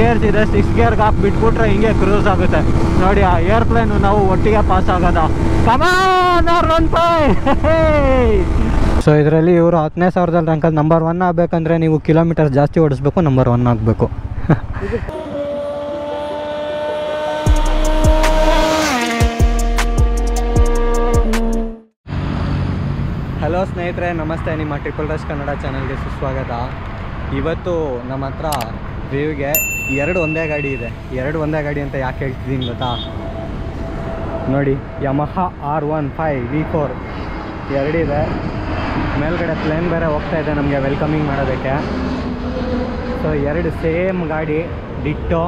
Gears ಇದೆ six ಗೇರ್ಗೆ ಹಾಕಿ ಬಿಟ್ಬಿಟ್ರೆ ಹಿಂಗೆ ಕ್ರೂಸ್ ಆಗುತ್ತೆ. ನೋಡಿ, ಆ ಏರ್ಪ್ಲೇನು ನಾವು ಒಟ್ಟಿಗೆ ಪಾಸ್ ಆಗೋದ. ಸೊ ಇದರಲ್ಲಿ ಇವರು ಹತ್ತನೇ ಸಾವಿರದಲ್ಲಿ ರ್ಯಾಂಕಲ್ಲಿ ನಂಬರ್ ಒನ್ ಆಗಬೇಕಂದ್ರೆ ನೀವು ಕಿಲೋಮೀಟರ್ ಜಾಸ್ತಿ ಓಡಿಸ್ಬೇಕು ನಂಬರ್ ಒನ್ ಆಗಬೇಕು. ಹಲೋ ಸ್ನೇಹಿತರೆ, ನಮಸ್ತೆ. ನಿಮ್ಮ ಟ್ರಿಪಲ್ ರಶ್ ಕನ್ನಡ ಚಾನಲ್ಗೆ ಸುಸ್ವಾಗತ. ಇವತ್ತು ನಮ್ಮ ಹತ್ರ ರಿವ್ಯೂಗೆ ಎರಡು ಒಂದೇ ಗಾಡಿ ಇದೆ. ಎರಡು ಒಂದೇ ಗಾಡಿ ಅಂತ ಯಾಕೆ ಹೇಳ್ತಿದ್ದೀನಿ ಗೊತ್ತಾ? ನೋಡಿ Yamaha R one five V four ಎರಡಿದೆ ಮೇಲ್ಗಡೆ ಪ್ಲೇನ್ ಬೇರೆ ಹೋಗ್ತಾ ಇದೆ ನಮಗೆ ವೆಲ್ಕಮಿಂಗ್ ಮಾಡೋದಕ್ಕೆ. ಸೊ ಎರಡು ಸೇಮ್ ಗಾಡಿ ಡಿಟ್ಟೋ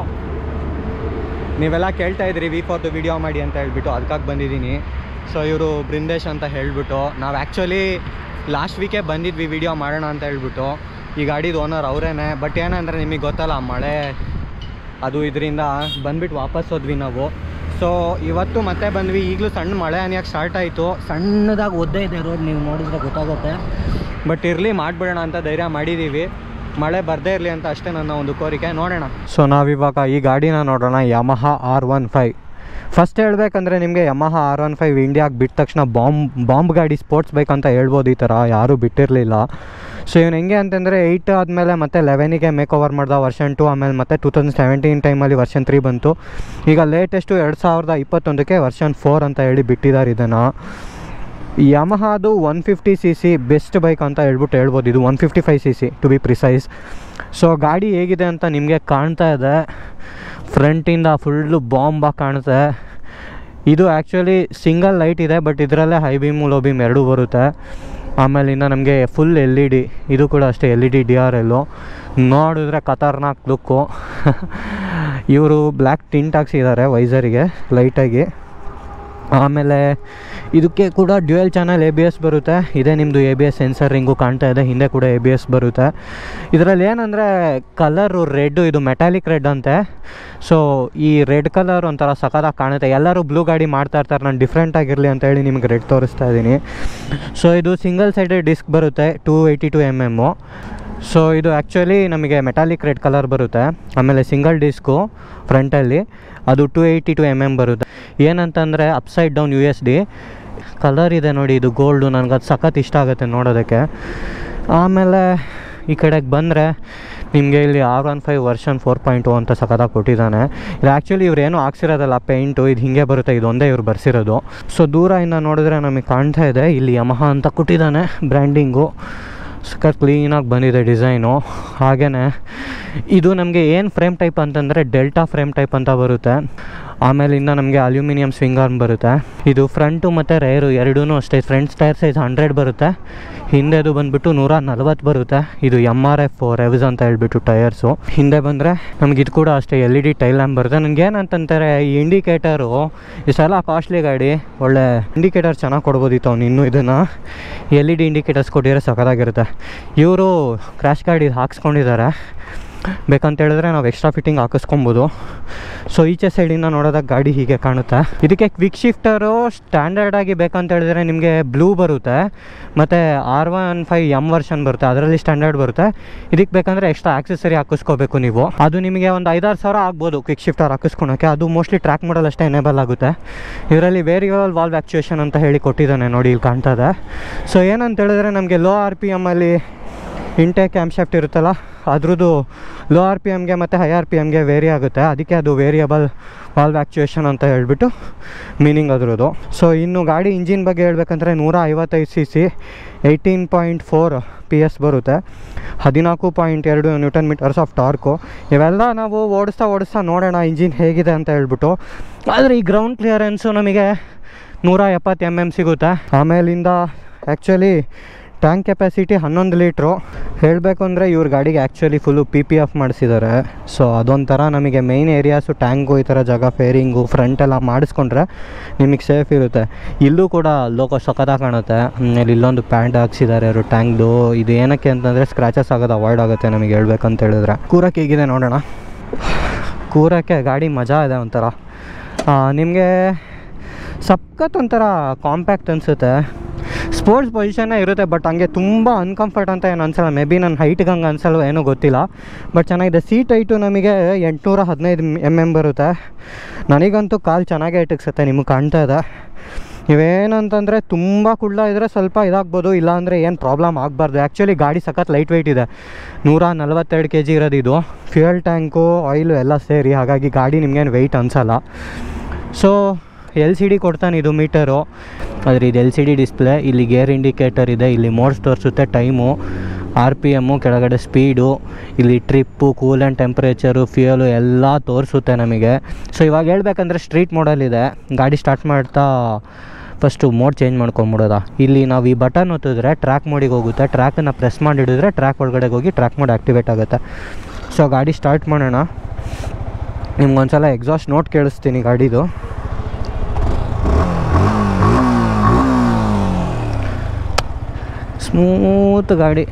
ನೀವೆಲ್ಲ ಕೇಳ್ತಾ ಇದ್ರಿ ವಿ ಫೋರ್ದು ವಿಡಿಯೋ ಮಾಡಿ ಅಂತ ಹೇಳ್ಬಿಟ್ಟು ಅದಕ್ಕಾಗಿ ಬಂದಿದ್ದೀನಿ. ಸೊ ಇವರು ಬೃಂದೇಶ್ ಅಂತ ಹೇಳಿಬಿಟ್ಟು, ನಾವು ಆ್ಯಕ್ಚುಲಿ ಲಾಸ್ಟ್ ವೀಕೇ ಬಂದಿದ್ವಿ ವಿಡಿಯೋ ಮಾಡೋಣ ಅಂತ ಹೇಳ್ಬಿಟ್ಟು. ಈ ಗಾಡಿದು ಓನರ್ ಅವರೇನೆ ಬಟ್ ಏನಂದರೆ ನಿಮಗೆ ಗೊತ್ತಲ್ಲ, ಮಳೆ ಅದು ಇದರಿಂದ ಬಂದ್ಬಿಟ್ಟು ವಾಪಸ್ ಹೋದ್ವಿ ನಾವು. ಸೊ ಇವತ್ತು ಮತ್ತೆ ಬಂದ್ವಿ. ಈಗಲೂ ಸಣ್ಣ ಮಳೆ ಅನಿಯೋಕ್ಕೆ ಸ್ಟಾರ್ಟ್ ಆಯಿತು. ಸಣ್ಣದಾಗಿ ಒದ್ದೆ ಇದೆ ರೋಡ್, ನೀವು ನೋಡಿದ್ರೆ ಗೊತ್ತಾಗುತ್ತೆ. ಬಟ್ ಇರಲಿ, ಮಾಡಿಬಿಡೋಣ ಅಂತ ಧೈರ್ಯ ಮಾಡಿದ್ದೀವಿ ಮಳೆ ಬರದೇ ಇರಲಿ ಅಂತ ಅಷ್ಟೇ ನನ್ನ ಒಂದು ಕೋರಿಕೆ. ನೋಡೋಣ. ಸೊ ನಾವಿವಾಗ ಈ ಗಾಡಿನ ನೋಡೋಣ. Yamaha R one five first ಹೇಳ್ಬೇಕಂದ್ರೆ ನಿಮಗೆ ಯಮಹ ಆರ್ ಒನ್ ಫೈವ್ ಇಂಡಿಯಾಗೆ ಬಿಟ್ಟ ತಕ್ಷಣ ಬಾಂಬ್ ಬಾಂಬ್ ಗಾಡಿ ಸ್ಪೋರ್ಟ್ಸ್ ಬೈಕ್ ಅಂತ ಹೇಳ್ಬೋದು ಈ ಥರ ಯಾರೂ ಬಿಟ್ಟಿರಲಿಲ್ಲ. ಸೊ ಇವನು ಹೆಂಗೆ ಅಂತಂದರೆ ಏಯ್ಟ್ ಆದಮೇಲೆ ಮತ್ತೆ ಲೆವೆನಿಗೆ ಮೇಕ್ ಓವರ್ ಮಾಡ್ದ ವರ್ಷನ್ ಟು ಆಮೇಲೆ ಮತ್ತೆ ಟೂ ತೌಸಂಡ್ ಸೆವೆಂಟೀನ್ ಟೈಮಲ್ಲಿ ವರ್ಷನ್ ತ್ರೀ ಬಂತು. ಈಗ ಲೇಟೆಸ್ಟು ಎರಡು ಸಾವಿರದ ಇಪ್ಪತ್ತೊಂದಕ್ಕೆ ವರ್ಷನ್ ಫೋರ್ ಅಂತ ಹೇಳಿ ಬಿಟ್ಟಿದ್ದಾರೆ ಇದನ್ನು. ಯಮಹಾದು one fifty C C best bike ಅಂತ ಹೇಳ್ಬಿಟ್ಟು ಹೇಳ್ಬೋದು. ಇದು one fifty five C C to be precise so ಗಾಡಿ ಹೇಗಿದೆ ಅಂತ ನಿಮಗೆ ಕಾಣ್ತಾ ಇದೆ. ಫ್ರಂಟಿಂದ ಫುಲ್ಲು ಬಾಂಬಾಗಿ ಕಾಣುತ್ತೆ. ಇದು ಆ್ಯಕ್ಚುಲಿ ಸಿಂಗಲ್ ಲೈಟ್ ಇದೆ ಬಟ್ ಇದರಲ್ಲೇ ಹೈ ಬೀಮ್ ಲೋ ಬೀಮ್ ಎರಡೂ ಬರುತ್ತೆ. ಆಮೇಲಿಂದ ನಮಗೆ ಫುಲ್ ಎಲ್ ಇ ಡಿ ಇದು ಕೂಡ ಅಷ್ಟೇ L E D D R ಎಲ್ಲು ನೋಡಿದ್ರೆ ಖತರ್ನಾಕ್ ಲುಕ್ಕು ಇವರು ಬ್ಲ್ಯಾಕ್ ಟಿಂಟ್ ಹಾಕ್ಸಿದ್ದಾರೆ ವೈಸರಿಗೆ ಲೈಟಾಗಿ ಆಮೇಲೆ ಇದಕ್ಕೆ ಕೂಡ dual channel A B S ಬರುತ್ತೆ. ಇದೇ ನಿಮ್ಮದು A B S sensor ring ಕಾಣ್ತಾ ಇದೆ. ಹಿಂದೆ ಕೂಡ ಎ ಬಿ ಎಸ್ ಬರುತ್ತೆ. ಇದರಲ್ಲಿ ಏನಂದರೆ ಕಲರು ರೆಡ್ಡು ಇದು ಮೆಟಾಲಿಕ್ ರೆಡ್ ಅಂತೆ. ಸೊ ಈ ರೆಡ್ ಕಲರ್ ಒಂಥರ ಸಖತ್ತಾಗಿ ಕಾಣುತ್ತೆ. ಎಲ್ಲರೂ ಬ್ಲೂ ಗಾಡಿ ಮಾಡ್ತಾ ಇರ್ತಾರೆ. ನಾನು ಡಿಫ್ರೆಂಟ್ ಆಗಿರಲಿ ಅಂತ ಹೇಳಿ ನಿಮ್ಗೆ ರೆಡ್ ತೋರಿಸ್ತಾ ಇದ್ದೀನಿ ಸೊ ಇದು ಸಿಂಗಲ್ ಸೈಡೆಡ್ ಡಿಸ್ಕ್ ಬರುತ್ತೆ. Two eighty two M M so ಇದು ಆ್ಯಕ್ಚುಲಿ ನಮಗೆ ಮೆಟಾಲಿಕ್ ರೆಡ್ ಕಲರ್ ಬರುತ್ತೆ. ಆಮೇಲೆ ಸಿಂಗಲ್ ಡಿಸ್ಕು ಫ್ರಂಟಲ್ಲಿ ಅದು two eighty two M M ಬರುತ್ತೆ. ಏನಂತಂದರೆ upside down U S D colour ಇದೆ ನೋಡಿ, ಇದು ಗೋಲ್ಡು ನನಗೆ ಅದು ಸಖತ್ ಇಷ್ಟ ಆಗುತ್ತೆ ನೋಡೋದಕ್ಕೆ. ಆಮೇಲೆ ಈ ಕಡೆಗೆ ಬಂದರೆ ನಿಮಗೆ ಇಲ್ಲಿ R one five version four point two ಅಂತ ಸಖತ್ತಾಗಿ ಕೊಟ್ಟಿದ್ದಾನೆ. ಇದು ಆ್ಯಕ್ಚುಲಿ ಇವ್ರು ಏನೂ ಹಾಕ್ಸಿರೋದಲ್ಲ ಪೇಂಟು ಇದು ಹಿಂಗೆ ಬರುತ್ತೆ, ಇದು ಒಂದೇ ಇವ್ರು ಬರ್ಸಿರೋದು. ಸೊ ದೂರದಿಂದ ನೋಡಿದ್ರೆ ನಮಗೆ ಕಾಣ್ತಾ ಇದೆ, ಇಲ್ಲಿ ಯಮಹ ಅಂತ ಕೊಟ್ಟಿದ್ದಾನೆ ಬ್ರ್ಯಾಂಡಿಂಗು ಸಖತ್ ಕ್ಲೀನಾಗಿ ಬಂದಿದೆ ಡಿಸೈನು ಹಾಗೆಯೇ ಇದು ನಮಗೆ ಏನು ಫ್ರೇಮ್ ಟೈಪ್ ಅಂತಂದರೆ ಡೆಲ್ಟಾ ಫ್ರೇಮ್ ಟೈಪ್ ಅಂತ ಬರುತ್ತೆ. ಆಮೇಲಿಂದ ನಮಗೆ ಅಲ್ಯೂಮಿನಿಯಂ ಸ್ವಿಂಗ್ ಆರ್ಮ್ ಬರುತ್ತೆ. ಇದು ಫ್ರಂಟು ಮತ್ತು ರೇರು ಎರಡೂ ಅಷ್ಟೇ ಫ್ರಂಟ್ ಟೈರ್ ಸೈಜ್ ಹಂಡ್ರೆಡ್ ಬರುತ್ತೆ. ಹಿಂದೆದು ಬಂದುಬಿಟ್ಟು ನೂರ ನಲ್ವತ್ತು ಬರುತ್ತೆ. ಇದು ಎಂ ಆರ್ ಎಫ್ ರೆವ್ಸ್ ಅಂತ ಹೇಳ್ಬಿಟ್ಟು ಟೈರ್ಸು ಹಿಂದೆ ಬಂದರೆ ನಮ್ಗೆ ಇದು ಕೂಡ ಅಷ್ಟೇ L E D tail lamp ಬರುತ್ತೆ. ನನಗೆ ಏನಂತಂತಾರೆ ಈ ಇಂಡಿಕೇಟರು ಇಷ್ಟೆಲ್ಲ ಕಾಸ್ಟ್ಲಿ ಗಾಡಿ. ಒಳ್ಳೆ ಇಂಡಿಕೇಟರ್ ಚೆನ್ನಾಗಿ ಕೊಡ್ಬೋದಿತ್ತು ಅವ್ನು ಇನ್ನೂ ಇದನ್ನು. ಎಲ್ ಇ ಡಿ ಇಂಡಿಕೇಟರ್ಸ್ ಕೊಟ್ಟಿದ್ರೆ ಸಖತ್ತಾಗಿರುತ್ತೆ. ಇವರು ಕ್ರ್ಯಾಶ್ ಗಾಡಿ ಹಾಕ್ಸ್ಕೊಂಡಿದ್ದಾರೆ. ಬೇಕಂತ ಹೇಳಿದ್ರೆ ನಾವು ಎಕ್ಸ್ಟ್ರಾ ಫಿಟ್ಟಿಂಗ್ ಹಾಕಿಸ್ಕೊಬೋದು. ಸೊ ಈಚೆ ಸೈಡಿಂದ ನೋಡೋದಾಗ ಗಾಡಿ ಹೀಗೆ ಕಾಣುತ್ತೆ. ಇದಕ್ಕೆ ಕ್ವಿಕ್ ಶಿಫ್ಟರು ಸ್ಟ್ಯಾಂಡರ್ಡ್ ಆಗಿ ಬೇಕಂತ ಹೇಳಿದ್ರೆ ನಿಮಗೆ ಬ್ಲೂ ಬರುತ್ತೆ. ಮತ್ತು R one five M version ಬರುತ್ತೆ. ಅದರಲ್ಲಿ ಸ್ಟ್ಯಾಂಡರ್ಡ್ ಬರುತ್ತೆ. ಇದಕ್ಕೆ ಬೇಕಂದರೆ ಎಕ್ಸ್ಟ್ರಾ ಆಕ್ಸೆಸರಿ ಹಾಕಿಸ್ಕೋಬೇಕು ನೀವು. ಅದು ನಿಮಗೆ ಒಂದು ಐದಾರು ಸಾವಿರ ಆಗ್ಬೋದು ಕ್ವಿಕ್ ಶಿಫ್ಟರ್ ಹಾಕಿಸ್ಕೊಳಕ್ಕೆ. ಅದು ಮೋಸ್ಟ್ಲಿ ಟ್ರ್ಯಾಕ್ ಮಾಡಲ್ ಅಷ್ಟೇ ಎನೇಬಲ್ ಆಗುತ್ತೆ. ಇದರಲ್ಲಿ ವೇರಿಯಬಲ್ ವಾಲ್ವ್ ಆ್ಯಕ್ಚುಯೇಷನ್ ಅಂತ ಹೇಳಿ ಕೊಟ್ಟಿದ್ದಾನೆ ನೋಡಿ, ಇಲ್ಲಿ ಕಾಣ್ತಾ ಇದೆ. ಸೊ ಏನಂತ ಹೇಳಿದ್ರೆ ನಮಗೆ ಲೋ ಆರ್ ಪಿ ಎಮ್ಮಲ್ಲಿ ಇಂಟೇಕ್ ಕ್ಯಾಮ್ ಶಾಫ್ಟ್ ಇರುತ್ತಲ್ಲ, ಅದ್ರದ್ದು ಲೋ ಆರ್ ಪಿ ಎಮ್ಗೆ ಮತ್ತು ಹೈ ಆರ್ ಪಿ ಎಮ್ಗೆ ವೇರಿ ಆಗುತ್ತೆ. ಅದಕ್ಕೆ ಅದು ವೇರಿಯಬಲ್ ವಾಲ್ವ್ ಆ್ಯಕ್ಚುಯೇಷನ್ ಅಂತ ಹೇಳ್ಬಿಟ್ಟು ಮೀನಿಂಗ್ ಅದ್ರದ್ದು. ಸೊ ಇನ್ನು ಗಾಡಿ ಇಂಜಿನ್ ಬಗ್ಗೆ ಹೇಳ್ಬೇಕಂದ್ರೆ ನೂರ ಐವತ್ತೈದು C C eighteen point four P S ಬರುತ್ತೆ. ಹದಿನಾಲ್ಕು ಪಾಯಿಂಟ್ ಎರಡು ನ್ಯೂಟನ್ ಮೀಟರ್ಸ್ ಆಫ್ ಟಾರ್ಕು ಇವೆಲ್ಲ ನಾವು ಓಡಿಸ್ತಾ ಓಡಿಸ್ತಾ ನೋಡೋಣ ಇಂಜಿನ್ ಹೇಗಿದೆ ಅಂತ ಹೇಳ್ಬಿಟ್ಟು. ಆದರೆ ಈ ಗ್ರೌಂಡ್ ಕ್ಲಿಯರೆನ್ಸು ನಮಗೆ ನೂರ ಎಪ್ಪತ್ತು ಎಂ ಎಂ ಸಿಗುತ್ತೆ. ಆಮೇಲಿಂದ ಆ್ಯಕ್ಚುಲಿ ಟ್ಯಾಂಕ್ ಕೆಪಾಸಿಟಿ ಹನ್ನೊಂದು ಲೀಟ್ರು. ಹೇಳಬೇಕು ಅಂದರೆ ಇವ್ರ ಗಾಡಿಗೆ actually full P P F ಮಾಡಿಸಿದ್ದಾರೆ ಸೊ ಅದೊಂಥರ ನಮಗೆ ಮೇಯ್ನ್ ಏರಿಯಾಸು ಟ್ಯಾಂಕು ಈ ಥರ ಜಾಗ ಫೇರಿಂಗು ಫ್ರಂಟೆಲ್ಲ ಮಾಡಿಸ್ಕೊಂಡ್ರೆ ನಿಮಗೆ ಸೇಫ್ ಇರುತ್ತೆ. ಇಲ್ಲೂ ಕೂಡ ಲೋಕೋ ಸಖತ್ತಾಗಿ ಕಾಣುತ್ತೆ. ಆಮೇಲೆ ಇಲ್ಲೊಂದು ಪ್ಯಾಂಟ್ ಹಾಕ್ಸಿದ್ದಾರೆ ಅವರು ಟ್ಯಾಂಕ್ದು ಇದು ಏನಕ್ಕೆ ಅಂತಂದರೆ ಸ್ಕ್ರ್ಯಾಚಸ್ ಆಗೋದು ಅವಾಯ್ಡ್ ಆಗುತ್ತೆ ನಮಗೆ ಹೇಳ್ಬೇಕಂತ ಹೇಳಿದ್ರೆ. ಕೂರಕ್ಕೆ ಹೇಗಿದೆ ನೋಡೋಣ. ಕೂರಕ್ಕೆ ಗಾಡಿ ಮಜಾ ಇದೆ ಒಂಥರ. ನಿಮಗೆ ಸಖತ್ ಒಂಥರ ಕಾಂಪ್ಯಾಕ್ಟ್ ಅನಿಸುತ್ತೆ. ಸ್ಪೋರ್ಟ್ಸ್ ಪೊಸಿಷನ್ನೇ ಇರುತ್ತೆ ಬಟ್ ಹಂಗೆ ತುಂಬ ಅನ್ಕಂಫರ್ಟ್ ಅಂತ ಏನು ಅನ್ಸಲ್ಲ. ಮೇ ಬಿ ನನ್ನ ಹೈಟ್ಗೆ ಹಂಗೆ ಅನ್ಸಲ್ವ ಏನೂ ಗೊತ್ತಿಲ್ಲ. ಬಟ್ ಚೆನ್ನಾಗಿದೆ. ಸೀಟ್ ಹೈಟು ನಮಗೆ ಎಂಟುನೂರ ಹದಿನೈದು ಎಂ ಎಂ ಬರುತ್ತೆ. ನನಗಂತೂ ಕಾಲು ಚೆನ್ನಾಗೇ ಇಟ್ಟಿಕ್ಸುತ್ತೆ ನಿಮಗೆ ಕಾಣ್ತಾ ಇದೆ. ನೀವೇನಂತಂದರೆ ತುಂಬ ಕುಳ್ಳ ಇದ್ದರೆ ಸ್ವಲ್ಪ ಇದಾಗ್ಬೋದು, ಇಲ್ಲಾಂದರೆ ಏನು ಪ್ರಾಬ್ಲಮ್ ಆಗಬಾರ್ದು. ಆ್ಯಕ್ಚುಲಿ ಗಾಡಿ ಸಖತ್ ಲೈಟ್ ವೆಯ್ಟ್ ಇದೆ. ನೂರ ನಲ್ವತ್ತೆರಡು ಕೆ ಜಿ ಇರೋದು ಇದು. ಫ್ಯೂಯಲ್ ಟ್ಯಾಂಕು ಆಯಿಲು ಎಲ್ಲ ಸೇರಿ, ಹಾಗಾಗಿ ಗಾಡಿ ನಿಮಗೇನು ವೆಯ್ಟ್ ಅನಿಸಲ್ಲ. ಸೊ ಎಲ್ ಸಿ ಡಿ ಕೊಡ್ತಾನೆ ಇದು ಮೀಟರು ಆದರೆ ಇದು ಎಲ್ ಸಿ ಡಿ ಡಿಸ್ಪ್ಲೇ ಇಲ್ಲಿ ಗೇರ್ ಇಂಡಿಕೇಟರ್ ಇದೆ, ಇಲ್ಲಿ ಮೋಡ್ಸ್ ತೋರಿಸುತ್ತೆ ಟೈಮು ಆರ್ ಪಿ ಎಮ್ಮು ಕೆಳಗಡೆ ಸ್ಪೀಡು ಇಲ್ಲಿ trip cool and temperature fuel ಎಲ್ಲ ತೋರಿಸುತ್ತೆ ನಮಗೆ. ಸೊ ಇವಾಗ ಹೇಳ್ಬೇಕಂದ್ರೆ ಸ್ಟ್ರೀಟ್ ಮೋಡಲ್ಲಿದೆ ಗಾಡಿ ಸ್ಟಾರ್ಟ್ ಮಾಡ್ತಾ ಫಸ್ಟು ಮೋಡ್ ಚೇಂಜ್ ಮಾಡ್ಕೊಂಬಿಡೋದ? ಇಲ್ಲಿ ನಾವು ಈ ಬಟನ್ ಒತ್ತಿದ್ರೆ ಟ್ರ್ಯಾಕ್ ಮೋಡಿಗೆ ಹೋಗುತ್ತೆ. ಟ್ರ್ಯಾಕನ್ನು ಪ್ರೆಸ್ ಮಾಡಿ ಹಿಡಿದ್ರೆ ಟ್ರ್ಯಾಕ್ ಒಳಗಡೆ ಹೋಗಿ ಟ್ರ್ಯಾಕ್ ಮೋಡ್ ಆ್ಯಕ್ಟಿವೇಟ್ ಆಗುತ್ತೆ. ಸೊ ಗಾಡಿ ಸ್ಟಾರ್ಟ್ ಮಾಡೋಣ. ನಿಮ್ಗೊಂದ್ಸಲ ಎಕ್ಸಾಸ್ಟ್ ನೋಟ್ ಕೇಳಿಸ್ತೀನಿ ಗಾಡಿದು. ಸ್ಮೂತ್ ಗಾಡಿ.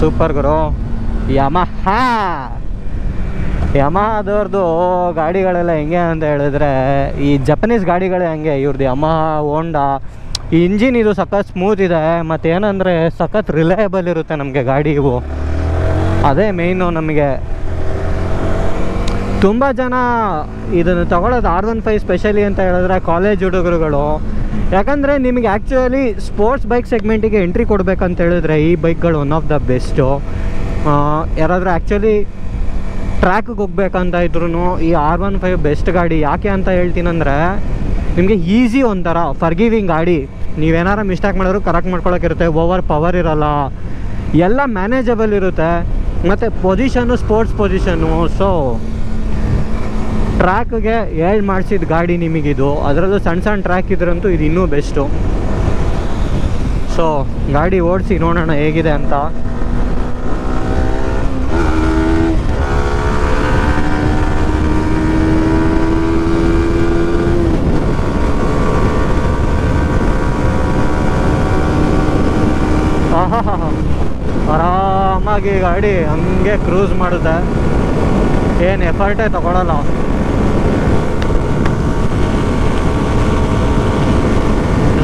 ಸೂಪರ್ ಗುರು. ಯಮಹ! ಯಮಹದವ್ರದ್ದು ಗಾಡಿಗಳೆಲ್ಲ ಹೆಂಗೆ ಅಂತ ಹೇಳಿದ್ರೆ, ಈ ಜಪನೀಸ್ ಗಾಡಿಗಳೇ ಹಂಗೆ ಇವ್ರದ್ದು ಯಮಹ ಹೋಂಡಾ ಈ ಇಂಜಿನ್ ಇದು ಸಖತ್ ಸ್ಮೂತ್ ಇದೆ, ಮತ್ತೇನಂದರೆ ಸಖತ್ ರಿಲಯಬಲ್ ಇರುತ್ತೆ ನಮಗೆ ಗಾಡಿ ಇವು. ಅದೇ ಮೇಯ್ನು ನಮಗೆ ತುಂಬ ಜನ ಇದನ್ನು ತಗೊಳ್ಳೋದು ಆರ್ ಒನ್ ಫೈವ್ ಸ್ಪೆಷಲಿ ಅಂತ ಹೇಳಿದ್ರೆ ಕಾಲೇಜ್ ಹುಡುಗರುಗಳು. ಯಾಕಂದರೆ ನಿಮಗೆ ಆ್ಯಕ್ಚುಲಿ ಸ್ಪೋರ್ಟ್ಸ್ ಬೈಕ್ ಸೆಗ್ಮೆಂಟಿಗೆ ಎಂಟ್ರಿ ಕೊಡಬೇಕಂತ ಹೇಳಿದ್ರೆ ಈ ಬೈಕ್ಗಳು ಒನ್ ಆಫ್ ದ ಬೆಸ್ಟು ಯಾರಾದರೂ ಆ್ಯಕ್ಚುಲಿ ಟ್ರ್ಯಾಕಿಗೆ ಹೋಗ್ಬೇಕಂತ ಇದ್ರೂ ಈ ಆರ್ ಒನ್ ಫೈವ್ ಬೆಸ್ಟ್ ಗಾಡಿ ಯಾಕೆ ಅಂತ ಹೇಳ್ತೀನಂದರೆ ನಿಮಗೆ ಈಸಿ ಒಂಥರ ಫರ್ಗಿವಿಂಗ್ ಗಾಡಿ. ನೀವೇನಾರ ಮಿಸ್ಟೇಕ್ ಮಾಡಿದ್ರು ಕರೆಕ್ಟ್ ಮಾಡ್ಕೊಳಕ್ಕಿರುತ್ತೆ ಓವರ್ ಪವರ್ ಇರೋಲ್ಲ. ಎಲ್ಲ ಮ್ಯಾನೇಜಬಲ್ ಇರುತ್ತೆ. ಮತ್ತು ಪೊಸಿಷನು ಸ್ಪೋರ್ಟ್ಸ್ ಪೊಸಿಷನು ಸೊ ಟ್ರ್ಯಾಕ್ಗೆ ಹೇಳಿ ಮಾಡಿಸಿದ ಗಾಡಿ ನಿಮಗಿದು. ಅದರಲ್ಲೂ ಸಣ್ಣ ಸಣ್ಣ ಟ್ರ್ಯಾಕ್ ಇದ್ರಂತೂ ಇದು ಇನ್ನೂ ಬೆಸ್ಟು. ಸೊ ಗಾಡಿ ಓಡಿಸಿ ನೋಡೋಣ ಹೇಗಿದೆ ಅಂತ. ಆರಾಮಾಗಿ ಗಾಡಿ ಹಂಗೆ ಕ್ರೂಸ್ ಮಾಡುತ್ತೆ. ಏನು ಎಫರ್ಟೇ ತಗೊಳಲ್ಲ.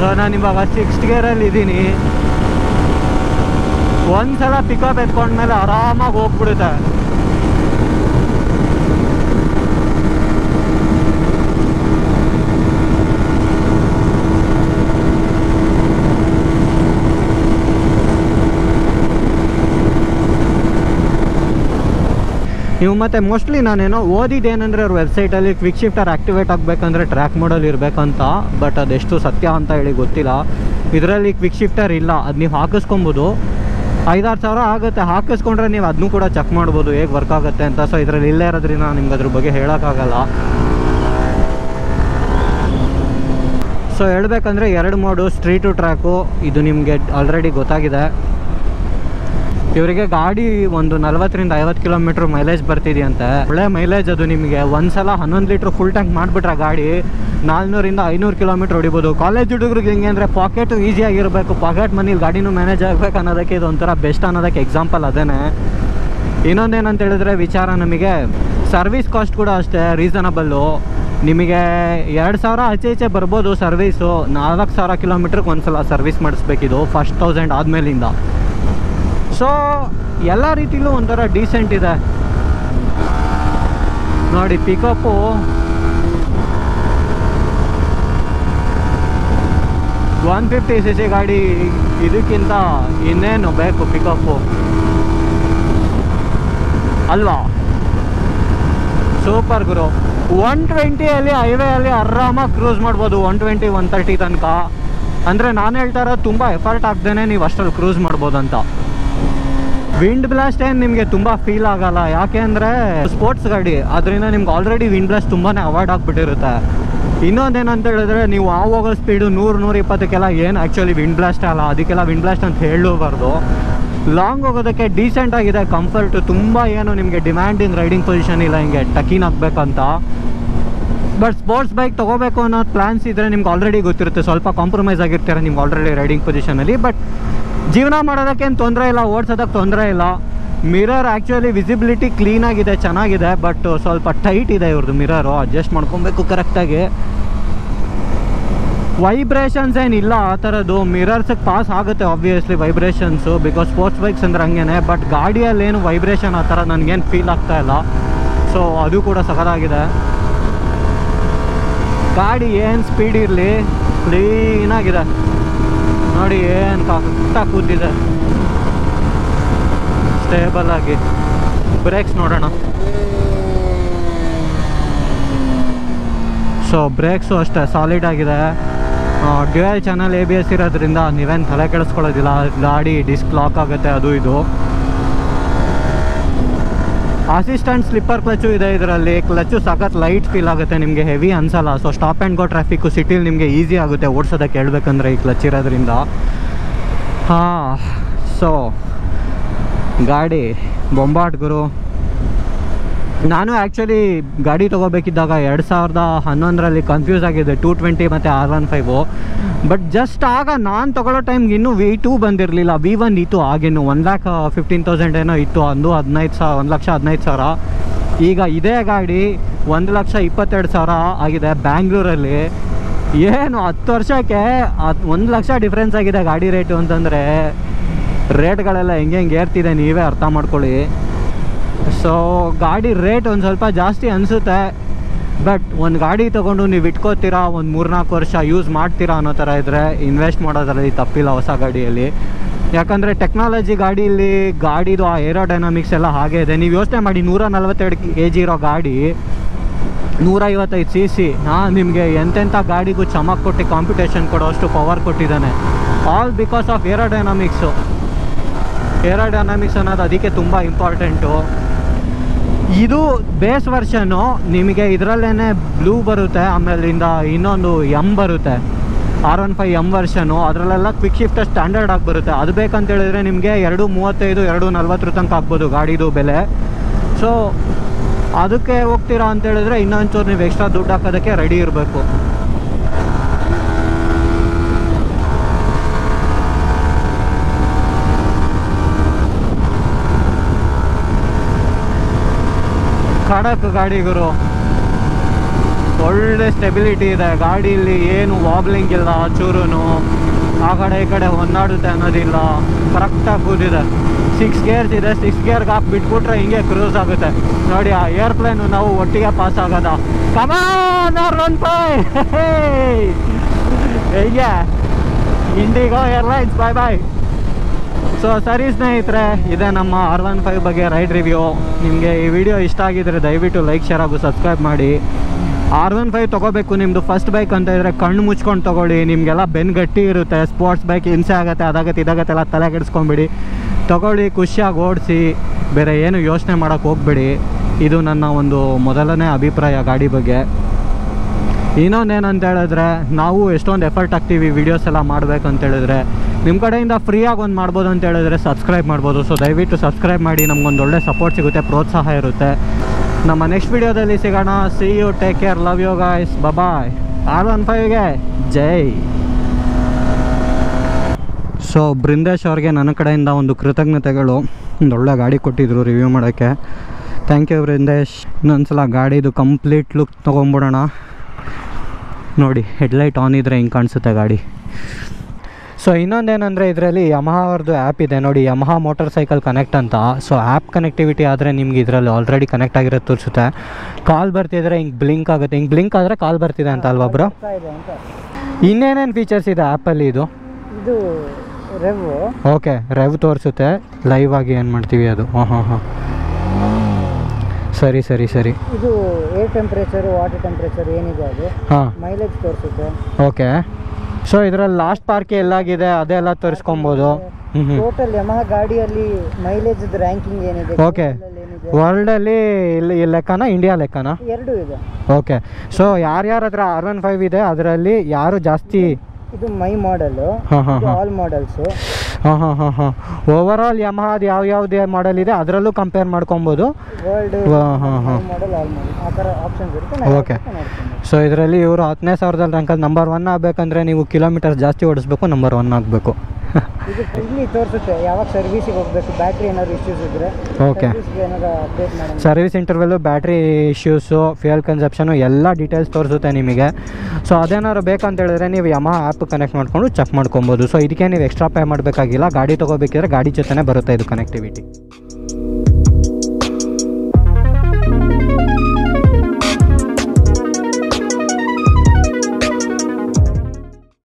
ಸೊ ನಾನು ಇವಾಗ ಸಿಕ್ಸ್ತ್ ಗೇರಲ್ಲಿ ಇದ್ದೀನಿ. ಒಂದ್ಸಲ ಪಿಕಪ್ ಎತ್ಕೊಂಡ್ಮೇಲೆ ಆರಾಮಾಗಿ ಹೋಗ್ಬಿಡುತ್ತೆ. ನೀವು ಮತ್ತೆ ಮೋಸ್ಟ್ಲಿ ನಾನೇನೋ ಓದಿದ್ದೇನೆಂದರೆ ಅವ್ರ ವೆಬ್ಸೈಟಲ್ಲಿ ಕ್ವಿಕ್ ಶಿಫ್ಟರ್ ಆ್ಯಕ್ಟಿವೇಟ್ ಆಗಬೇಕಂದ್ರೆ ಟ್ರ್ಯಾಕ್ ಮೋಡಲ್ಲಿ ಇರಬೇಕಂತ ಬಟ್ ಅದೆಷ್ಟು ಸತ್ಯ ಅಂತ ಹೇಳಿ ಗೊತ್ತಿಲ್ಲ. ಇದರಲ್ಲಿ ಕ್ವಿಕ್ ಶಿಫ್ಟರ್ ಇಲ್ಲ, ಅದು ನೀವು ಹಾಕಿಸ್ಕೊಬೋದು. ಐದಾರು ಸಾವಿರ ಆಗುತ್ತೆ, ಹಾಕಿಸ್ಕೊಂಡ್ರೆ ನೀವು ಅದನ್ನೂ ಕೂಡ ಚೆಕ್ ಮಾಡ್ಬೋದು, ಹೇಗೆ ವರ್ಕ್ ಆಗುತ್ತೆ ಅಂತ. ಸೊ ಇದರಲ್ಲಿ ಇಲ್ಲೇ ಇರೋದ್ರಿಂದ ನಿಮ್ಗೆ ಅದ್ರ ಬಗ್ಗೆ ಹೇಳೋಕ್ಕಾಗಲ್ಲ. ಸೊ ಹೇಳ್ಬೇಕಂದ್ರೆ ಎರಡು ಮೋಡು ಸ್ಟ್ರೀಟು ಟ್ರ್ಯಾಕು ಇದು ನಿಮಗೆ ಆಲ್ರೆಡಿ ಗೊತ್ತಾಗಿದೆ. ಇವರಿಗೆ ಗಾಡಿ ಒಂದು ನಲ್ವತ್ತರಿಂದ ಐವತ್ತು ಕಿಲೋಮೀಟ್ರ್ ಮೈಲೇಜ್ ಬರ್ತಿದೆಯಂತೆ. ಒಳ್ಳೆ ಮೈಲೇಜ್ ಅದು ನಿಮಗೆ. ಒಂದ್ಸಲ ಹನ್ನೊಂದು ಲೀಟ್ರ್ ಫುಲ್ ಟ್ಯಾಂಕ್ ಮಾಡಿಬಿಟ್ರೆ ಗಾಡಿ ನಾಲ್ನೂರಿಂದ ಐನೂರು ಕಿಲೋಮೀಟ್ರ್ ಹೊಡಿಬೋದು. ಕಾಲೇಜ್ ಹುಡುಗರಿಗೆ ಹೆಂಗೆ ಅಂದರೆ ಪಾಕೆಟು ಈಸಿಯಾಗಿರಬೇಕು ಪಾಕೆಟ್ ಮನೇಲಿ ಗಾಡಿನೂ ಮ್ಯಾನೇಜ್ ಆಗಬೇಕು ಅನ್ನೋದಕ್ಕೆ ಇದು ಒಂಥರ ಬೆಸ್ಟ್ ಅನ್ನೋದಕ್ಕೆ ಎಕ್ಸಾಂಪಲ್ ಅದೇನೆ. ಇನ್ನೊಂದೇನಂತ ಹೇಳಿದ್ರೆ ವಿಚಾರ ನಮಗೆ ಸರ್ವಿಸ್ ಕಾಸ್ಟ್ ಕೂಡ ಅಷ್ಟೇ ರೀಸನಬಲ್ಲು ನಿಮಗೆ ಎರಡು ಸಾವಿರ ಆಚೆ ಈಚೆ ಬರ್ಬೋದು ಸರ್ವೀಸು ನಾಲ್ಕು ಸಾವಿರ ಕಿಲೋಮೀಟ್ರಿಗೆ ಒಂದ್ಸಲ ಸರ್ವಿಸ್ ಮಾಡಿಸ್ಬೇಕಿದು ಫಸ್ಟ್ ತೌಸಂಡ್ ಆದಮೇಲಿಂದ. ಸೊ ಎಲ್ಲ ರೀತಿಲೂ ಒಂಥರ ಡೀಸೆಂಟ್ ಇದೆ. ನೋಡಿ pickup one fifty C C ಗಾಡಿ ಇದಕ್ಕಿಂತ ಇನ್ನೇನು ಬೇಕು ಪಿಕಪ್ಪು ಅಲ್ವಾ? ಸೂಪರ್ ಗುರು. ಒನ್ ಟ್ವೆಂಟಿಯಲ್ಲಿ ಹೈವೇಯಲ್ಲಿ ಆರಾಮಾಗಿ ಕ್ರೂಸ್ ಮಾಡ್ಬೋದು ಒನ್ ಟ್ವೆಂಟಿ ಒನ್ ತರ್ಟಿ ತನಕ. ಅಂದರೆ ನಾನು ಹೇಳ್ತಾ ಇರೋದು ತುಂಬ ಎಫರ್ಟ್ ಆಗ್ದೇನೆ ನೀವು ಅಷ್ಟರಲ್ಲಿ ಕ್ರೂಸ್ ಮಾಡ್ಬೋದು ಅಂತ ವಿಂಡ್ ಬ್ಲಾಸ್ಟ್ ಏನು ನಿಮಗೆ ತುಂಬ ಫೀಲ್ ಆಗಲ್ಲ? ಯಾಕೆ ಅಂದರೆ ಸ್ಪೋರ್ಟ್ಸ್ ಗಾಡಿ, ಅದರಿಂದ ನಿಮ್ಗೆ ಆಲ್ರೆಡಿ ವಿಂಡ್ ಬ್ಲಾಸ್ಟ್ ತುಂಬಾ ಅವಾಯ್ಡ್ ಆಗಿಬಿಟ್ಟಿರುತ್ತೆ. ಇನ್ನೊಂದೇನಂತ ಹೇಳಿದ್ರೆ, ನೀವು ಆ ಹೋಗೋ ಸ್ಪೀಡು ನೂರು, ನೂರ ಇಪ್ಪತ್ತಕ್ಕೆಲ್ಲ ಏನು ಆ್ಯಕ್ಚುಲಿ ವಿಂಡ್ ಬ್ಲಾಸ್ಟ್ ಅಲ್ಲ? ಅದಕ್ಕೆಲ್ಲ ವಿಂಡ್ ಬ್ಲಾಸ್ಟ್ ಅಂತ ಹೇಳಬಾರ್ದು. ಲಾಂಗ್ ಹೋಗೋದಕ್ಕೆ ಡೀಸೆಂಟ್ ಆಗಿದೆ ಕಂಫರ್ಟ್ ತುಂಬ ಏನು ನಿಮಗೆ ಡಿಮ್ಯಾಂಡಿಂಗ್ ರೈಡಿಂಗ್ ಪೊಸಿಷನ್ ಇಲ್ಲ, ಹಿಂಗೆ ಟಕಿನ್ ಆಗಬೇಕಂತ. ಬಟ್ ಸ್ಪೋರ್ಟ್ಸ್ ಬೈಕ್ ತೊಗೋಬೇಕು ಅನ್ನೋ ಪ್ಲ್ಯಾನ್ಸ್ ಇದ್ದರೆ ನಿಮ್ಗೆ ಆಲ್ರೆಡಿ ಗೊತ್ತಿರುತ್ತೆ. ಸ್ವಲ್ಪ ಕಾಂಪ್ರಮೈಸ್ ಆಗಿರ್ತಾರೆ ನಿಮ್ಗೆ ಆಲ್ರೆಡಿ ರೈಡಿಂಗ್ ಪೊಸಿಷನಲ್ಲಿ ಬಟ್ ಜೀವನ ಮಾಡೋದಕ್ಕೇನು ತೊಂದರೆ ಇಲ್ಲ, ಓಡಿಸೋದಕ್ಕೆ ತೊಂದರೆ ಇಲ್ಲ. ಮಿರರ್ ಆ್ಯಕ್ಚುಲಿ ವಿಸಿಬಿಲಿಟಿ ಕ್ಲೀನಾಗಿದೆ ಚೆನ್ನಾಗಿದೆ ಬಟ್ ಸ್ವಲ್ಪ ಟೈಟ್ ಇದೆ ಇವ್ರದ್ದು ಮಿರರು ಅಡ್ಜಸ್ಟ್ ಮಾಡ್ಕೊಬೇಕು ಕರೆಕ್ಟಾಗಿ ವೈಬ್ರೇಷನ್ಸ್ ಏನಿಲ್ಲ ಆ ಥರದ್ದು ಮಿರರ್ಸಿಗೆ ಪಾಸ್ ಆಗುತ್ತೆ obviously vibrations because sports bikes ಅಂದ್ರೆ ಹಂಗೇನೆ ಬಟ್ ಗಾಡಿಯಲ್ಲೇನು ವೈಬ್ರೇಷನ್ ಆ ಥರ ನನಗೇನು ಫೀಲ್ ಆಗ್ತಾ ಇಲ್ಲ. ಸೊ ಅದು ಕೂಡ ಸಖತ್ತಾಗಿದೆ. ಗಾಡಿ ಏನು ಸ್ಪೀಡ್ ಇರಲಿ ಕ್ಲೀನಾಗಿದೆ ನೋಡಿ ಏನು ಕರೆಕ್ಟಾಗಿ ಕೂತಿದೆ. ಸ್ಟೇಬಲ್ ಆಗಿ. ಬ್ರೇಕ್ಸ್ ನೋಡೋಣ. ಸೊ ಬ್ರೇಕ್ಸು ಅಷ್ಟೇ ಸಾಲಿಡ್ ಆಗಿದೆ. Dual channel A B S ಇರೋದ್ರಿಂದ ನೀವೇನು ತಲೆ ಕೆಡಿಸ್ಕೊಳ್ಳೋದಿಲ್ಲ. ಗಾಡಿ ಡಿಸ್ಕ್ ಲಾಕ್ ಆಗುತ್ತೆ, ಅದು ಇದು. ಅಸಿಸ್ಟೆಂಟ್ ಸ್ಲಿಪ್ಪರ್ ಕ್ಲಚ್ಚು ಇದೆ ಇದರಲ್ಲಿ. ಕ್ಲಚ್ಚು ಸಖತ್ ಲೈಟ್ ಫೀಲ್ ಆಗುತ್ತೆ ನಿಮಗೆ ಹೆವಿ ಅನ್ಸಲ್ಲ. So stop and go traffic ಸಿಟಿಲಿ ನಿಮಗೆ ಈಸಿ ಆಗುತ್ತೆ ಓಡಿಸೋದಕ್ಕೆ ಹೇಳ್ಬೇಕಂದ್ರೆ ಈ ಕ್ಲಚ್ ಇರೋದ್ರಿಂದ. ಹಾಂ ಸೊ ಗಾಡಿ ಬೊಂಬಾಟ್ ಗುರು ನಾನು ಆ್ಯಕ್ಚುಲಿ ಗಾಡಿ ತೊಗೋಬೇಕಿದ್ದಾಗ ಎರಡು ಸಾವಿರದ ಹನ್ನೊಂದರಲ್ಲಿ ಕನ್ಫ್ಯೂಸ್ ಆಗಿದೆ ಟೂ ಟ್ವೆಂಟಿ ಮತ್ತು R one five but just ಆಗ ನಾನು ತೊಗೊಳ್ಳೋ ಟೈಮ್ಗೆ ಇನ್ನೂ ವಿ ಟೂ ಬಂದಿರಲಿಲ್ಲ. ವಿ ಒನ್ ಇತ್ತು ಆಗಿನ್ನು ಒನ್ ಲ್ಯಾಕ್ ಫಿಫ್ಟೀನ್ ತೌಸಂಡ್ ಏನೋ ಇತ್ತು ಅಂದು ಹದಿನೈದು ಸಾವಿರ, ಒಂದು ಲಕ್ಷ ಹದಿನೈದು ಸಾವಿರ. ಈಗ ಇದೇ ಗಾಡಿ ಒಂದು ಲಕ್ಷ ಇಪ್ಪತ್ತೆರಡು ಸಾವಿರ ಆಗಿದೆ ಬ್ಯಾಂಗ್ಳೂರಲ್ಲಿ. ಏನು ಹತ್ತು ವರ್ಷಕ್ಕೆ ಒಂದು ಲಕ್ಷ ಡಿಫ್ರೆನ್ಸ್ ಆಗಿದೆ ಗಾಡಿ ರೇಟು ಅಂತಂದರೆ ರೇಟ್ಗಳೆಲ್ಲ ಹೆಂಗೆ ಹೆಂಗೆ ಏರ್ತಿದೆ ನೀವೇ ಅರ್ಥ ಮಾಡ್ಕೊಳ್ಳಿ. ಸೊ ಗಾಡಿ ರೇಟ್ ಒಂದು ಸ್ವಲ್ಪ ಜಾಸ್ತಿ ಅನಿಸುತ್ತೆ. ಬಟ್ ಒಂದು ಗಾಡಿ ತೊಗೊಂಡು ನೀವು ಇಟ್ಕೋತೀರಾ, ಒಂದು ಮೂರ್ನಾಲ್ಕು ವರ್ಷ ಯೂಸ್ ಮಾಡ್ತೀರಾ ಅನ್ನೋ ಥರ ಇದ್ದರೆ ಇನ್ವೆಸ್ಟ್ ಮಾಡೋದ್ರಲ್ಲಿ ತಪ್ಪಿಲ್ಲ ಹೊಸ ಗಾಡಿಯಲ್ಲಿ. ಯಾಕಂದರೆ ಟೆಕ್ನಾಲಜಿ ಗಾಡೀಲಿ ಗಾಡಿದು ಆ ಏರೋಡೈನಾಮಿಕ್ಸ್ ಎಲ್ಲ ಹಾಗೆ ಇದೆ. ನೀವು ಯೋಚನೆ ಮಾಡಿ ನೂರ ನಲ್ವತ್ತೆರಡು ಕೆ ಜಿ ಇರೋ ಗಾಡಿ, ನೂರೈವತ್ತೈದು ಸಿ ಸಿ ಹಾಂ ನಿಮಗೆ ಎಂತೆಂಥ ಗಾಡಿಗೂ ಚಮಕ್ ಕೊಟ್ಟು ಕಾಂಪಿಟೇಷನ್ ಕೊಡೋಷ್ಟು ಪವರ್ ಕೊಟ್ಟಿದ್ದಾನೆ. All because of aerodynamics aerodynamics ಅನ್ನೋದು ಅದಕ್ಕೆ ತುಂಬ ಇಂಪಾರ್ಟೆಂಟು ಇದು ಬೇಸ್ ವರ್ಷನು ನಿಮಗೆ ಇದರಲ್ಲೇ ಬ್ಲೂ ಬರುತ್ತೆ, ಆಮೇಲಿಂದ ಇನ್ನೊಂದು ಎಂ ಬರುತ್ತೆ. R one five M version, ಅದರಲ್ಲೆಲ್ಲ ಕ್ವಿಕ್ ಶಿಫ್ಟ್ ಸ್ಟ್ಯಾಂಡರ್ಡ್ ಆಗಿ ಬರುತ್ತೆ. ಅದು ಬೇಕಂತ ಹೇಳಿದ್ರೆ ನಿಮಗೆ ಎರಡು ಮೂವತ್ತೈದು, ಎರಡು ನಲ್ವತ್ತರ ತನಕ ಆಗ್ಬೋದು ಗಾಡಿದು ಬೆಲೆ. ಸೊ ಅದಕ್ಕೆ ಹೋಗ್ತೀರಾ ಅಂತೇಳಿದ್ರೆ ಇನ್ನೊಂಚೂರು ನೀವು ಎಕ್ಸ್ಟ್ರಾ ದುಡ್ಡು ಹಾಕೋದಕ್ಕೆ ರೆಡಿ ಇರಬೇಕು. ಖಡಕ್ ಗಾಡಿಗರು ಒಳ್ಳೆ ಸ್ಟೆಬಿಲಿಟಿ ಇದೆ. ಗಾಡಿಯಲ್ಲಿ ಏನು ವಾಬ್ಲಿಂಗ್ ಇಲ್ಲ ಚೂರು ಆ ಕಡೆ ಈ ಕಡೆ ಹೊನ್ನಾಡುತ್ತೆ ಅನ್ನೋದಿಲ್ಲ. ಕರೆಕ್ಟಾಗಿ ಕೂತಿದೆ. ಸಿಕ್ಸ್ ಗೇರ್ಸ್ ಇದೆ. ಸಿಕ್ಸ್ ಗೇರ್ಗೆ ಹಾಕಿ ಬಿಟ್ಬಿಟ್ರೆ ಹಿಂಗೆ ಕ್ರೂಸ್ ಆಗುತ್ತೆ. ನೋಡಿ, ಆ ಏರ್ಪ್ಲೇನು ನಾವು ಒಟ್ಟಿಗೆ ಪಾಸ್ ಆಗೋದ. ಕಮಾನ್ ಒನ್ ಫೈ ಹೇಗೆ. IndiGo airlines bye bye so ಸರಿ ಸ್ನೇಹಿತರೆ, ಇದೆ ನಮ್ಮ ಆರ್ ಒನ್ ಫೈವ್ ಬಗ್ಗೆ ರೈಡ್ ರಿವ್ಯೂ ನಿಮಗೆ ಈ ವಿಡಿಯೋ ಇಷ್ಟ ಆಗಿದ್ರೆ ದಯವಿಟ್ಟು ಲೈಕ್ ಶೇರ್ ಹಾಗೂ ಸಬ್ಸ್ಕ್ರೈಬ್ ಮಾಡಿ. ಆರ್ ಒನ್ ಫೈವ್ ತೊಗೋಬೇಕು ನಿಮ್ಮದು ಫಸ್ಟ್ ಬೈಕ್ ಅಂತ ಇದ್ರೆ ಕಣ್ಣು ಮುಚ್ಕೊಂಡು ತೊಗೊಳ್ಳಿ. ನಿಮಗೆಲ್ಲ ಬೆನ್ ಗಟ್ಟಿ ಇರುತ್ತೆ. ಸ್ಪೋರ್ಟ್ಸ್ ಬೈಕ್ ಹಿಂಸೆ ಆಗುತ್ತೆ, ಅದಾಗತ್ತೆ, ಇದಾಗತ್ತೆ ಎಲ್ಲ ತಲೆ ಕೆಡಿಸ್ಕೊಂಬಿಡಿ. ತೊಗೊಳ್ಳಿ, ಖುಷಿಯಾಗಿ ಓಡಿಸಿ. ಬೇರೆ ಏನು ಯೋಚನೆ ಮಾಡೋಕ್ಕೆ ಹೋಗ್ಬೇಡಿ. ಇದು ನನ್ನ ಒಂದು ಮೊದಲನೇ ಅಭಿಪ್ರಾಯ ಗಾಡಿ ಬಗ್ಗೆ. ಇನ್ನೊಂದೇನಂತ ಹೇಳಿದ್ರೆ, ನಾವು ಎಷ್ಟೊಂದು ಎಫರ್ಟ್ ಹಾಕ್ತೀವಿ ವೀಡಿಯೋಸ್ ಎಲ್ಲ ಅಂತ ಹೇಳಿದ್ರೆ ನಿಮ್ಮ ಕಡೆಯಿಂದ ಫ್ರೀಯಾಗಿ ಒಂದು ಮಾಡ್ಬೋದು ಅಂತ ಹೇಳಿದ್ರೆ ಸಬ್ಸ್ಕ್ರೈಬ್ ಮಾಡ್ಬೋದು. ಸೊ ದಯವಿಟ್ಟು ಸಬ್ಸ್ಕ್ರೈಬ್ ಮಾಡಿ, ನಮ್ಗೊಂದು ಒಳ್ಳೆ ಸಪೋರ್ಟ್ ಸಿಗುತ್ತೆ, ಪ್ರೋತ್ಸಾಹ ಇರುತ್ತೆ. ನಮ್ಮ ನೆಕ್ಸ್ಟ್ ವಿಡಿಯೋದಲ್ಲಿ ಸಿಗೋಣ. See you take care love you guys bye bye R one ಫೈವ್ಗೆ ಜೈ. ಸೊ ಬೃಂದೇಶ್ ಅವ್ರಿಗೆ ನನ್ನ ಕಡೆಯಿಂದ ಒಂದು ಕೃತಜ್ಞತೆಗಳು. ಒಂದು ಒಳ್ಳೆ ಗಾಡಿ ಕೊಟ್ಟಿದ್ರು ರಿವ್ಯೂ ಮಾಡೋಕ್ಕೆ. Thank you Brindesh. ಇನ್ನೊಂದ್ಸಲ ಗಾಡಿದು ಕಂಪ್ಲೀಟ್ ಲುಕ್ ತೊಗೊಂಬಿಡೋಣ ನೋಡಿ ಹೆಡ್ಲೈಟ್ ಆನ್ ಇದ್ದರೆ ಹಿಂಗೆ ಕಾಣಿಸುತ್ತೆ ಗಾಡಿ? ಸೊ ಇನ್ನೊಂದೇನೆಂದರೆ ಇದರಲ್ಲಿ ಯಮಹ ಅವ್ರದ್ದು ಆ್ಯಪ್ ಇದೆ. ನೋಡಿ ಯಮಹ ಮೋಟರ್ ಸೈಕಲ್ ಕನೆಕ್ಟ್ ಅಂತ. ಸೊ ಆ್ಯಪ್ ಕನೆಕ್ಟಿವಿಟಿ ಆದರೆ ನಿಮ್ಗೆ ಇದರಲ್ಲಿ ಆಲ್ರೆಡಿ ಕನೆಕ್ಟ್ ಆಗಿರೋದು ತೋರಿಸುತ್ತೆ. ಕಾಲ್ ಬರ್ತಿದ್ರೆ ಹಿಂಗೆ ಬ್ಲಿಂಕ್ ಆಗುತ್ತೆ. ಹಿಂಗೆ ಬ್ಲಿಂಕ್ ಆದರೆ ಕಾಲ್ ಬರ್ತಿದೆ ಅಂತ ಅಲ್ವಾ ಬ್ರೋ ಇನ್ನೇನೇನು ಫೀಚರ್ಸ್ ಇದೆ ಆ್ಯಪಲ್ಲಿ ಇದು? ಇದು ರೆವ್ ಓಕೆ ರೆವ್ ತೋರಿಸುತ್ತೆ. ಲೈವ್ ಆಗಿ ಏನು ಮಾಡ್ತೀವಿ ಅದು? ಹಾಂ ಹಾಂ ಹಾಂ. ಸರಿ ಸರಿ ಸರಿ. ಇದು ಏರ್ ಟೆಂಪ್ರೇಚರು ವಾಟರ್ ಟೆಂಪ್ರೇಚರ್ ಏನಿದೆ ಅದು? ಹಾಂ. ಮೈಲೇಜ್ ತೋರಿಸುತ್ತೆ. ಓಕೆ. ಸೊ ಇದರಲ್ಲಿ ಲಾಸ್ಟ್ ಪಾರ್ಕ್ ಎಲ್ಲಾಗಿದೆ? ಅದೆಲ್ಲ ತೋರಿಸ್ಕೊಬೋದು. ಟೋಟಲ್ ಯಮಹ ಗಾಡಿಯಲ್ಲಿ ಮೈಲೇಜ್ ರ್ಯಾಂಕಿಂಗ್ ಏನಿದೆ? ಓಕೆ. ವರ್ಲ್ಡ್ ಅಲ್ಲಿ ಇಲ್ಲಿ ಲೆಕ್ಕನ ಇಂಡಿಯಾ ಲೆಕ್ಕನ? ಎರಡು ಇದೆ. ಓಕೆ. ಸೊ ಯಾರ್ಯಾರ ಹತ್ರ ಆರ್ ಒನ್ ಫೈವ್ ಇದೆ ಅದರಲ್ಲಿ ಯಾರು ಜಾಸ್ತಿ ಇದು ಮೈ ಮಾಡೆಲ್ ಹಾಂ ಹಾಂ ಹಾಂ. ಆಲ್ ಮಾಡೆಲ್ಸ್ ಹಾಂ ಹಾಂ ಹಾಂ ಹಾಂ. ಓವರ್ ಆಲ್ ಯಮಹಾದ್ ಯಾವ ಯಾವುದೇ ಮಾಡೆಲ್ ಇದೆ ಅದರಲ್ಲೂ ಕಂಪೇರ್ ಮಾಡ್ಕೊಬೋದು. Okay. ಸೊ ಇದರಲ್ಲಿ ಇವರು ಹತ್ತನೇ ಸಾವಿರದಲ್ಲಿ ರಂಕಲ್ಲಿ ನಂಬರ್ ಒನ್ ಆಗಬೇಕಂದ್ರೆ ನೀವು ಕಿಲೋಮೀಟರ್ ಜಾಸ್ತಿ ಓಡಿಸ್ಬೇಕು ನಂಬರ್ ಒನ್ ಆಗಬೇಕು. ಇದು ಇಲ್ಲಿ ತೋರಿಸುತ್ತೆ. ಯಾವಾಗ ಸರ್ವಿಸಿಗೆ ಹೋಗಬೇಕು ಬ್ಯಾಟ್ರಿ ಏನಾದ್ರು ಇಶ್ಯೂಸ್ ಇದ್ರೆ okay service interval battery issues fuel consumption ಎಲ್ಲ ಡೀಟೇಲ್ಸ್ ತೋರಿಸುತ್ತೆ ನಿಮಗೆ. ಸೊ ಅದೇನಾದ್ರು ಬೇಕಂತ ಹೇಳಿದ್ರೆ ನೀವು ಯಮ ಆ್ಯಪ್ ಕನೆಕ್ಟ್ ಮಾಡಿಕೊಂಡು ಚೆಕ್ ಮಾಡ್ಕೊಬೋದು. ಸೊ ಇದಕ್ಕೆ ನೀವು ಎಕ್ಸ್ಟ್ರಾ ಪೇ ಮಾಡಬೇಕಾಗಿಲ್ಲ. ಗಾಡಿ ತೊಗೋಬೇಕಿದ್ರೆ ಗಾಡಿ ಜೊತೆನೇ ಬರುತ್ತೆ ಇದು ಕನೆಕ್ಟಿವಿಟಿ